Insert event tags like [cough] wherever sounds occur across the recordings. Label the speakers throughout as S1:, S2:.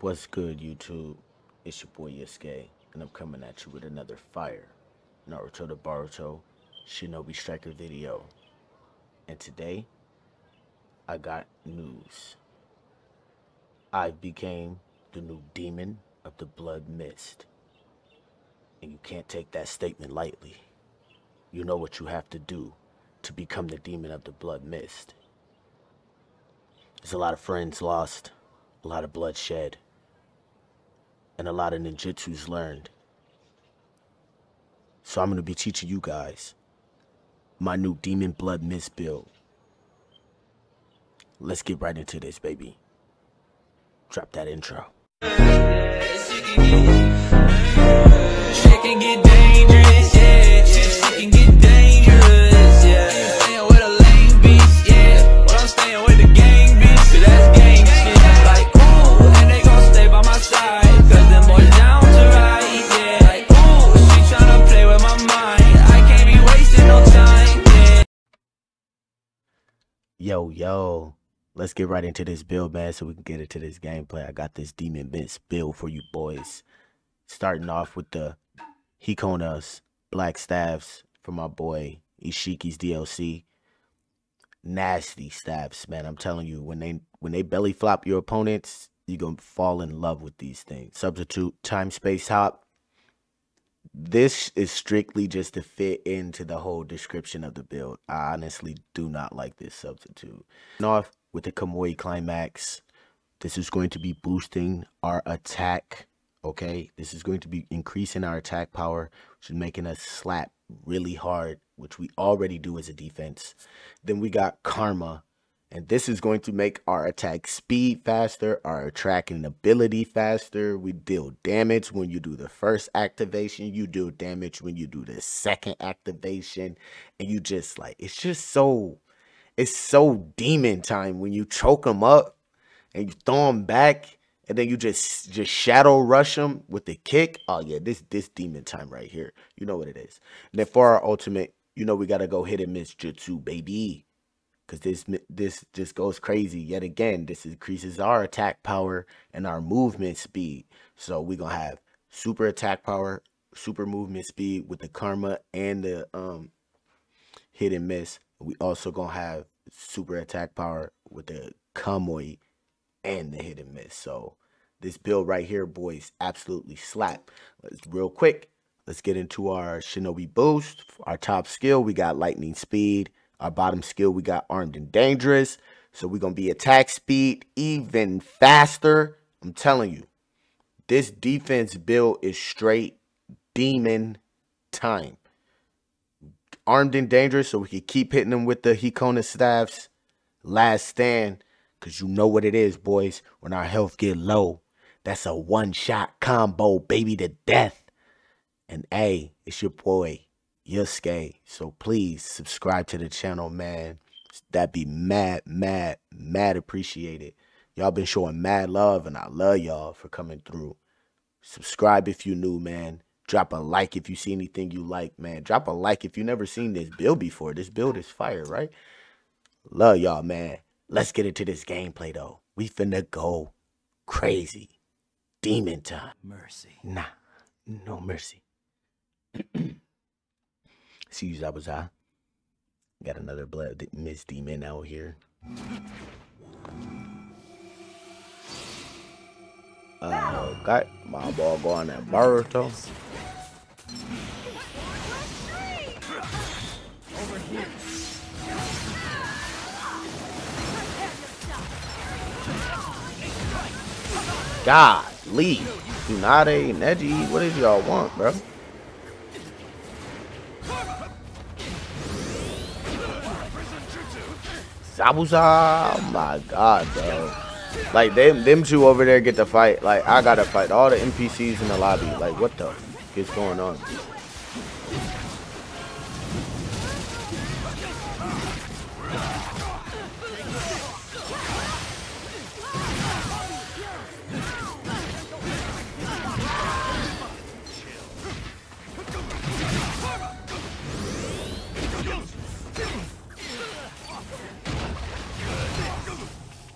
S1: What's good, YouTube? It's your boy Yasuke, and I'm coming at you with another fire Naruto to Boruto Shinobi Striker video. And today, I got news. I became the new demon of the blood mist. And you can't take that statement lightly. You know what you have to do to become the demon of the blood mist. There's a lot of friends lost, a lot of bloodshed, and a lot of ninjutsus learned. So I'm going to be teaching you guys my new Demon Blood Mist build. Let's get right into this, baby. Drop that intro. Yo. Let's get right into this build, man, so we can get into this gameplay. I got this Demon Mist build for you boys. Starting off with the Hikona's Black Staves for my boy Ishiki's DLC. Nasty staves, man. I'm telling you, when they when they belly flop your opponents, you're gonna fall in love with these things. Substitute time space hop. This is strictly just to fit into the whole description of the build. I honestly do not like this substitute. Off with the Kamui climax. This is going to be boosting our attack. Okay, this is going to be increasing our attack power, which is making us slap really hard, which we already do as a defense. Then we got Karma, and this is going to make our attack speed faster, our tracking ability faster. We deal damage when you do the first activation, you deal damage when you do the second activation, and you just like it's just so it's so demon time when you choke them up and you throw them back and then you just just shadow rush them with the kick. Oh yeah, this this demon time right here. You know what it is. And then for our ultimate, you know we gotta go hit and miss jutsu, baby. Cause this this just goes crazy yet again. This increases our attack power and our movement speed. So we're gonna have super attack power, super movement speed with the karma and the um hit and miss. We also gonna have super attack power with the Kamui and the hit and miss. So this build right here, boys, absolutely slap. Let's real quick. Let's get into our Shinobi boost. Our top skill, we got lightning speed. Our bottom skill, we got armed and dangerous. So we're gonna be attack speed even faster. I'm telling you, this defense build is straight demon time armed and dangerous so we can keep hitting them with the Hikona staffs. Last stand, because you know what it is, boys. When our health get low, that's a one-shot combo, baby, to death. And A, it's your boy, Yusuke. So please subscribe to the channel, man. That'd be mad, mad, mad appreciated. Y'all been showing mad love, and I love y'all for coming through. Subscribe if you new, man. Drop a like if you see anything you like, man. Drop a like if you never seen this build before. This build is fire, right? Love y'all, man. Let's get into this gameplay, though. We finna go crazy. Demon time.
S2: Mercy.
S1: Nah, no mercy. [clears throat] See you, Zabuza. Got another blood Mist Demon out here. Uh, got my ball going at Baruto. God, Lee, Tsunade, Neji, what did y'all want, bro? Zabuza, oh my God, bro. Like them, them two over there get to fight. Like I gotta fight all the NPCs in the lobby. Like what the is going on?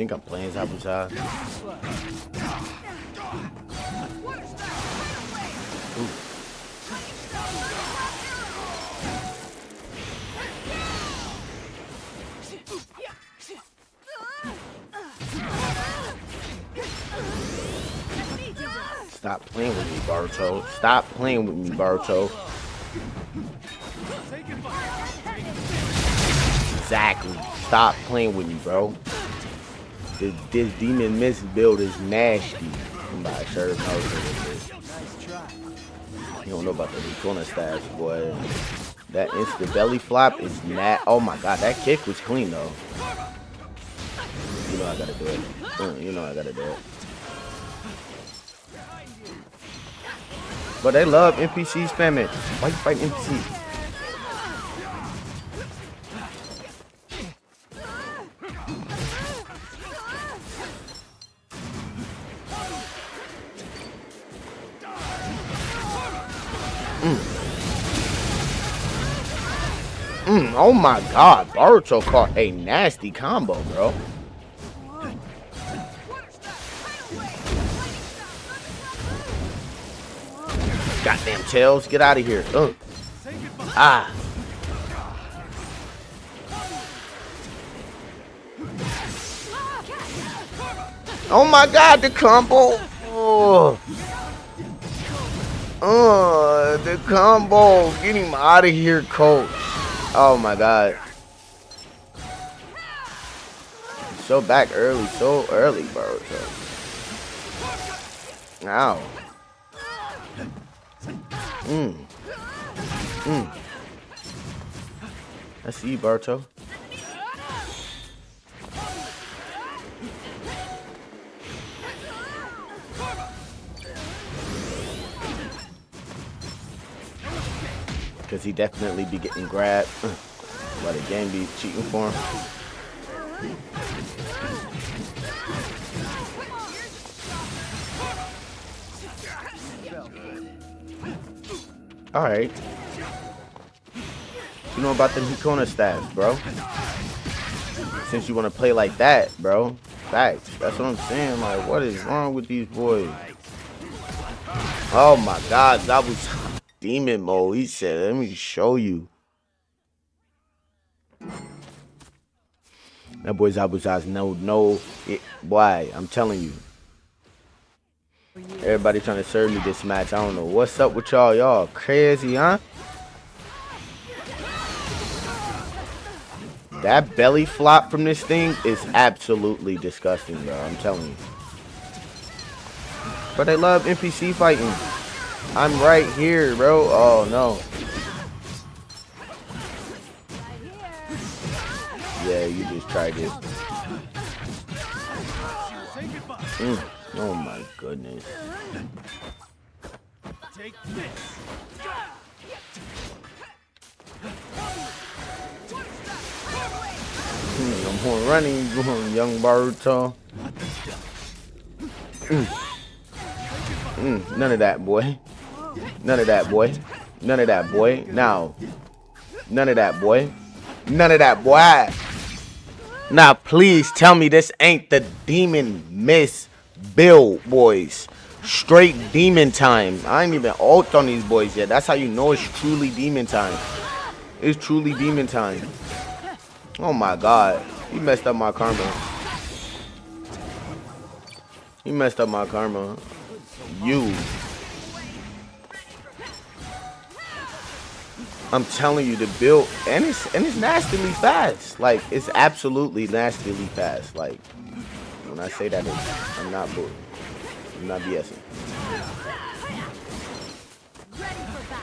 S1: think I'm playing Sabotage. Stop playing with me, Barto. Stop playing with me, Barto. Exactly. Stop playing with me, bro. This, this Demon Mist build is nasty. Somebody sure knows what it is. You don't know about the Hikona stats, boy. That insta belly flop is nat. Oh my god, that kick was clean though. You know I gotta do it. Uh, you know I gotta do it. But they love NPC spamming. Why you fighting NPCs? Oh my god, Baruto caught a nasty combo, bro. Goddamn tails, get out of here. Ugh. Ah. Oh my god, the combo. Oh. Uh, the combo. Get him out of here, coach. Oh my god. So back early, so early, bro. So. Ow. Mm. Mm. I see you, Barto. Because he definitely be getting grabbed. Uh, but the game be cheating for him. Alright. You know about the Hikona stats, bro. Since you want to play like that, bro. Facts. That's what I'm saying. Like, what is wrong with these boys? Oh my god, that was demon mode. He said, let me show you. That boy Zabuza's no, no, it, boy, I'm telling you. Everybody trying to serve me this match. I don't know what's up with y'all. Y'all crazy, huh? That belly flop from this thing is absolutely disgusting, bro. I'm telling you. But they love NPC fighting. I'm right here, bro. Oh, no. Yeah, you just tried it. Mm. Oh my goodness. Take this. Mm, I'm more running, young Baruto. Mm. Mm, none of that, boy. None of that, boy. None of that, boy. Now. None of that, boy. None of that, boy. Now, please tell me this ain't the Demon Mist build, boys. Straight demon time. I ain't even ult on these boys yet. That's how you know it's truly demon time. It's truly demon time. Oh my god. He messed up my karma. He messed up my karma. You. I'm telling you, the build and it's and it's nastily fast. Like it's absolutely nastily fast. Like when I say that, it's I'm not bull. I'm not BSing.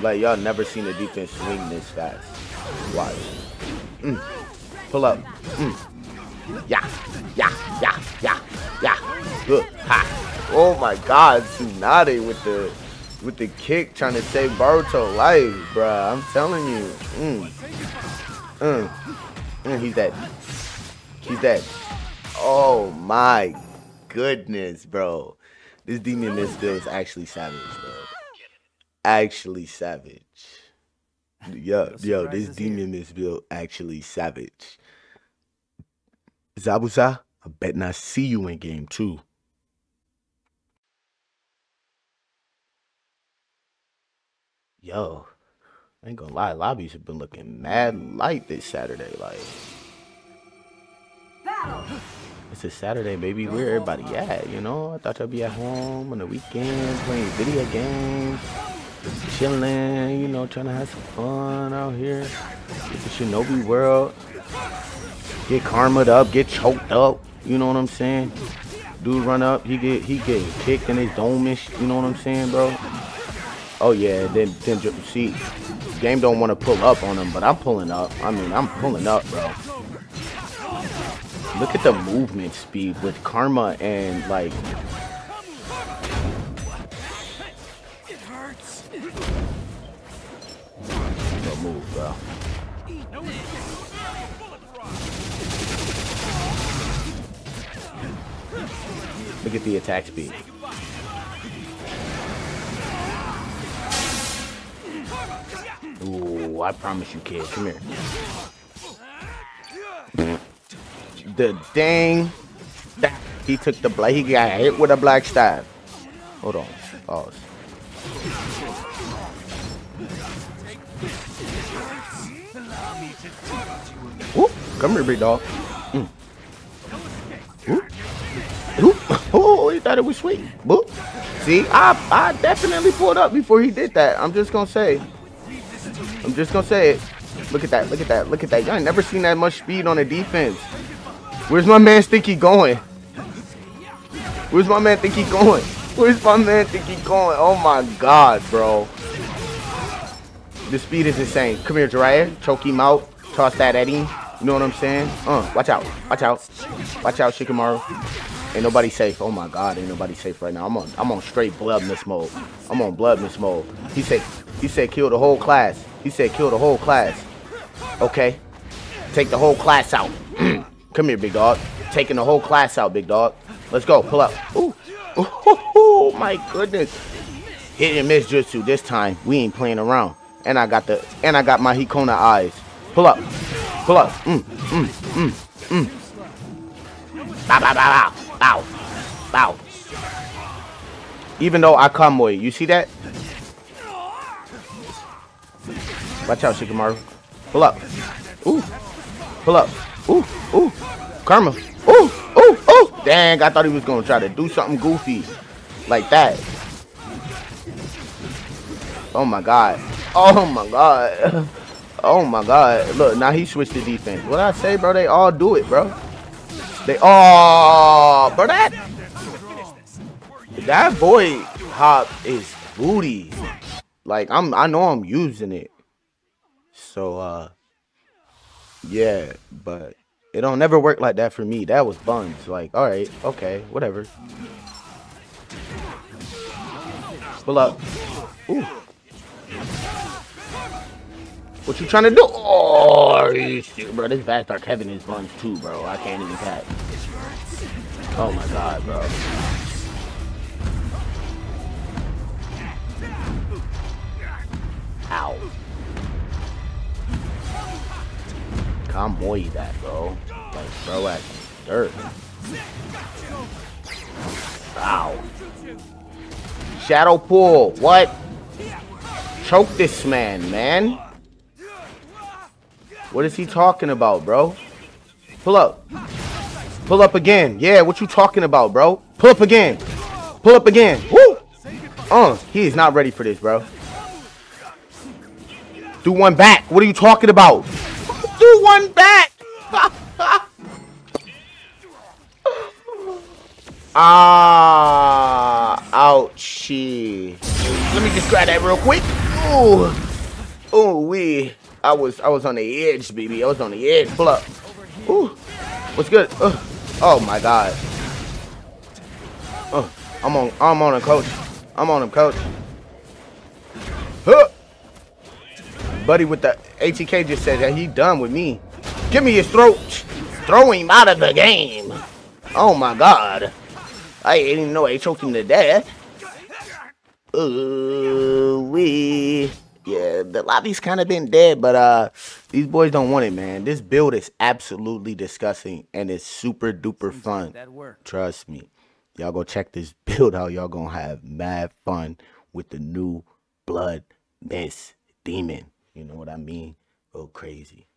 S1: Like y'all never seen a defense swing this fast. Watch. Mm. Pull up. Mm. Yeah. Yeah. Yeah. Yeah. Yeah. Good. Ha. Oh my God, Tsunade with the with the kick trying to save Baruto life, bruh. I'm telling you. Mm. Mm. Mm, he's dead. He's dead. Oh my goodness, bro. This Demon Mist build is actually savage, bro. Actually savage. Yo, yo, this Demon Mist build actually savage. Zabuza, I bet not see you in game two. Yo, I ain't gonna lie, lobbies have been looking mad light this Saturday. Like, It's a Saturday, baby. Where everybody at? You know, I thought y'all be at home on the weekend playing video games, chilling. You know, trying to have some fun out here. Get the Shinobi world. Get karmaed up. Get choked up. You know what I'm saying? Dude run up. He get he get kicked in his dome You know what I'm saying, bro? Oh yeah. Then then see, game don't want to pull up on him, but I'm pulling up. I mean, I'm pulling up, bro. Look at the movement speed with Karma and like. It hurts. Go move, bro. Look at the attack speed. I promise you, kid. Come here the dang he took the black he got hit with a black stab. Hold on. Pause. Come here, big dog. Mm. [laughs] Oh, he thought it was sweet. See, I I definitely pulled up before he did that. I'm just gonna say. I'm just gonna say it. Look at that. Look at that. Look at that. Y'all never seen that much speed on a defense. Where's my man he going? Where's my man he going? Where's my man he going? Oh my god, bro. The speed is insane. Come here, Jiraiya. Choke him out. Toss that at him. You know what I'm saying? Uh, watch out. Watch out. Watch out, Shikamaru. Ain't nobody safe. Oh my god, ain't nobody safe right now. I'm on I'm on straight bloodness mode. I'm on bloodness mode. He said he said kill the whole class. He said kill the whole class. Okay. Take the whole class out. [clears throat] Come here, big dog. Taking the whole class out, big dog. Let's go. Pull up. Ooh. [laughs] Oh, my goodness. Hit and miss jutsu this time. We ain't playing around. And I got the and I got my Hikona eyes. Pull up. Pull up. Mm, mm, mm, mm. Bow, bow, bow, bow. Bow. Bow. Even though I come with you see that? Watch out, Shikamaru. Pull up. Ooh. Pull up. Ooh, ooh. Karma. Ooh, ooh, ooh. Dang, I thought he was going to try to do something goofy like that. Oh, my God. Oh, my God. [laughs] Oh, my God. Look, now he switched to defense. What I say, bro? They all do it, bro. They all... Bro, that... That boy hop is booty. Like, I'm, I know I'm using it. So, uh... Yeah, but it don't never work like that for me. That was buns. Like, all right, okay, whatever. Pull up. Ooh. What you trying to do? Oh, you bro? This Fast Dark Heaven is buns too, bro. I can't even catch. Oh my god, bro. Ow. Kamui that, bro. Like, throw at dirt. Ow. Shadow pull. What? Choke this man, man. What is he talking about, bro? Pull up. Pull up again. Yeah, what you talking about, bro? Pull up again. Pull up again. Woo! Uh, he is not ready for this, bro. Do one back. What are you talking about? Do one back. [laughs] ah, ouchie. Let me just grab that real quick. Ooh, ooh, we. I was, I was on the edge, baby. I was on the edge. Pull up. Ooh, what's good? Uh, oh my God. Uh, I'm on, I'm on him, coach. I'm on him, coach. Buddy with the ATK just said that he done with me. Give me his throat. Throw him out of the game. Oh my god. I didn't even know I choked him to death. Ooh, we. Yeah, the lobby's kind of been dead, but uh, these boys don't want it, man. This build is absolutely disgusting, and it's super duper fun. Trust me. Y'all go check this [laughs] build out. Y'all gonna have mad fun with the new Blood Mist Demon. You know what I mean? Go crazy.